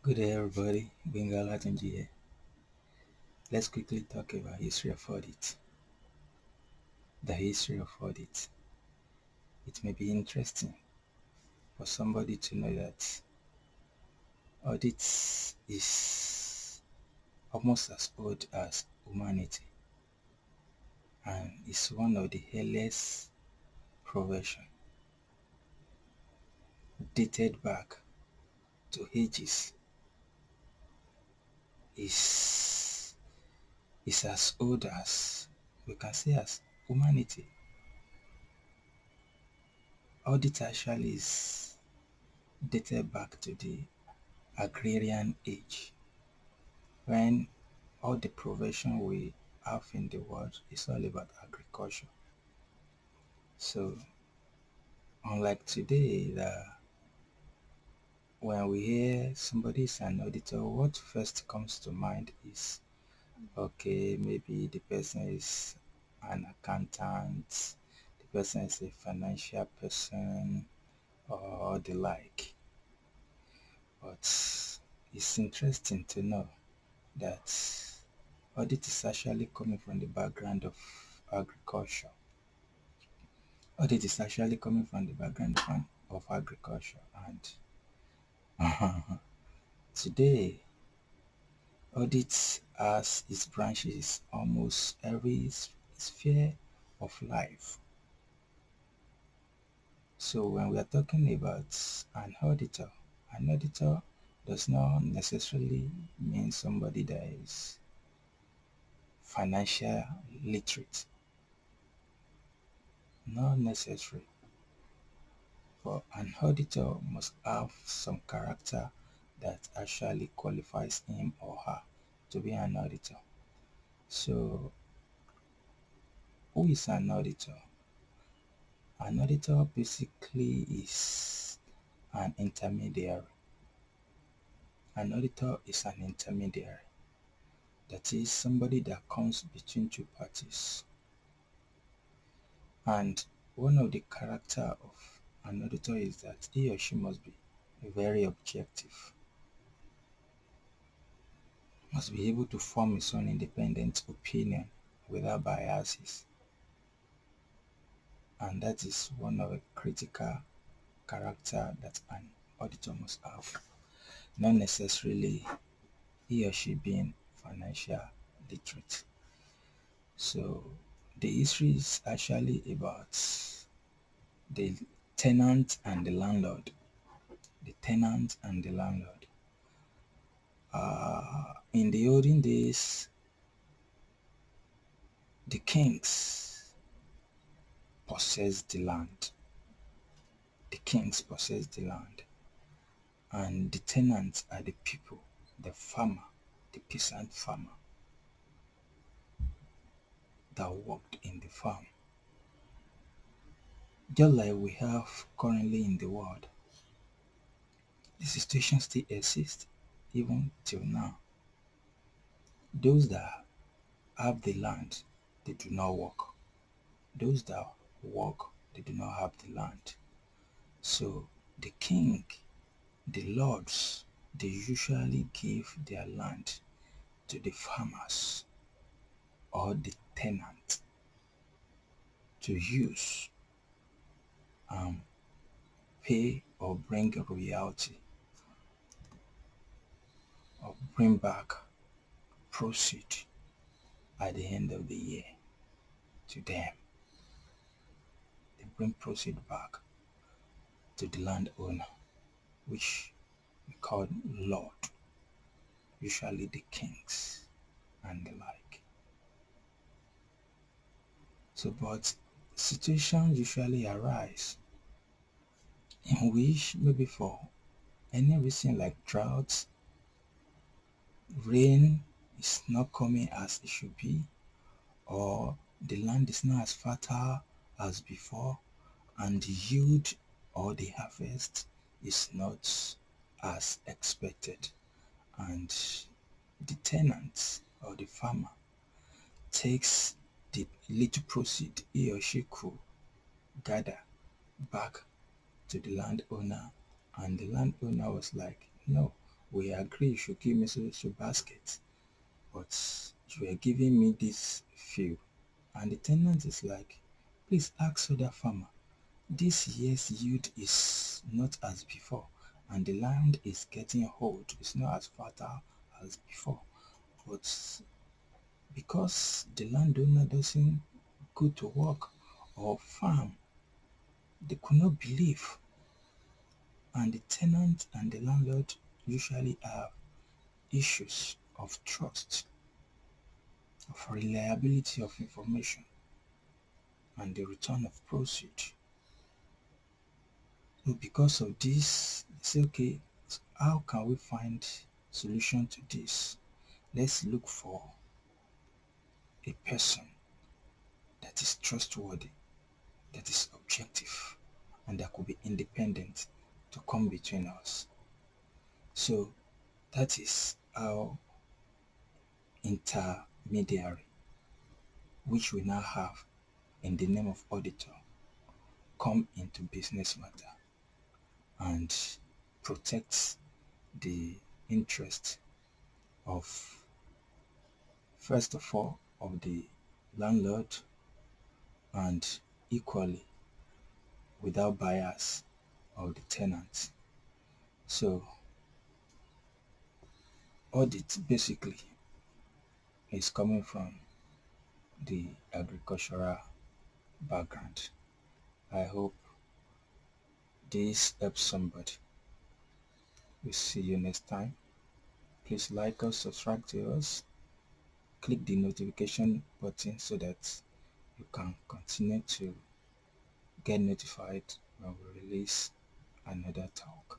Good day everybody, Gbenga Olatunji here. Let's quickly talk about history of audit. The history of audit. It may be interesting for somebody to know that audit is almost as old as humanity and is one of the earliest profession dated back to ages is is as old as we can say as humanity. Audit actually is dated back to the agrarian age when all the provision we have in the world is all about agriculture. So unlike today the when we hear somebody is an auditor, what first comes to mind is okay, maybe the person is an accountant, the person is a financial person, or the like. But it's interesting to know that audit is actually coming from the background of agriculture. Audit is actually coming from the background of agriculture and Today, audit has its branches almost every sphere of life. So when we are talking about an auditor, an auditor does not necessarily mean somebody that is financial literate. Not necessary an auditor must have some character that actually qualifies him or her to be an auditor. So, who is an auditor? An auditor basically is an intermediary. An auditor is an intermediary. That is somebody that comes between two parties. And one of the character of an auditor is that he or she must be very objective, must be able to form his own independent opinion without biases. And that is one of the critical character that an auditor must have. Not necessarily he or she being financial literate. So the history is actually about the tenant and the landlord. The tenant and the landlord. Uh, in the olden days, the kings possessed the land. The kings possessed the land. And the tenants are the people, the farmer, the peasant farmer that worked in the farm just like we have currently in the world. The situation still exists even till now. Those that have the land, they do not work. Those that work, they do not have the land. So the king, the lords, they usually give their land to the farmers or the tenant to use um, pay or bring royalty or bring back proceed at the end of the year to them. They bring proceed back to the landowner, which we call lord, usually the kings and the like. So, but situations usually arise in which maybe for any reason like droughts, rain is not coming as it should be, or the land is not as fertile as before, and the yield or the harvest is not as expected, and the tenant or the farmer takes the little proceed he or she could gather back to the landowner. And the landowner was like no we agree you should give me so so basket but you are giving me this field and the tenant is like please ask other farmer. This year's yield is not as before and the land is getting old. It's not as fertile as before. But because the landowner doesn't go to work or farm they could not believe. And the tenant and the landlord usually have issues of trust of reliability of information and the return of proceeds. So because of this they say okay how can we find solution to this? Let's look for a person that is trustworthy that is objective and that could be independent to come between us. So that is our intermediary which we now have in the name of auditor come into business matter and protects the interest of first of all of the landlord and equally without bias of the tenant so audit basically is coming from the agricultural background i hope this helps somebody. We'll see you next time. Please like us, subscribe to us, click the notification button so that you can continue to get notified when we release another talk.